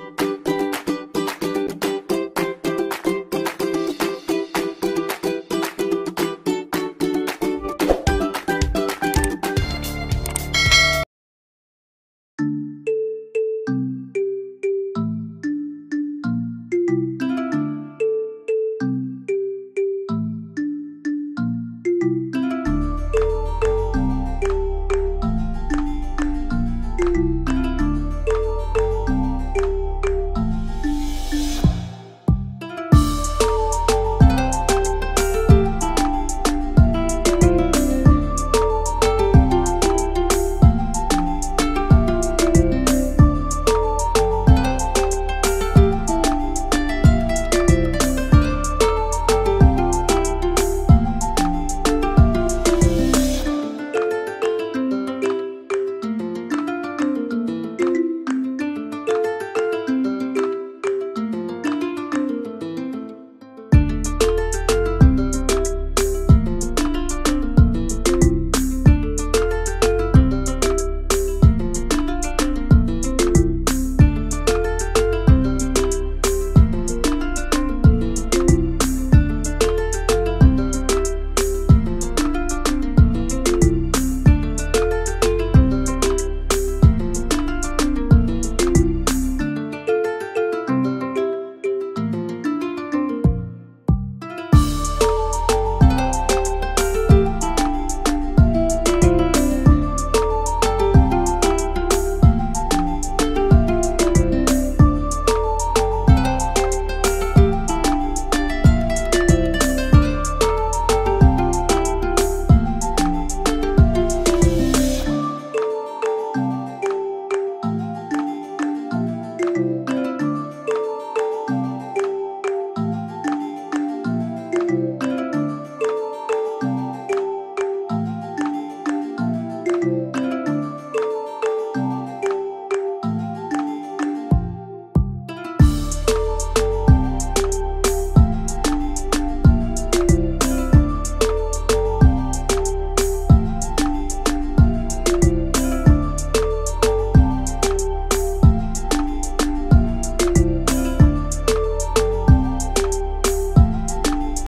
Bye.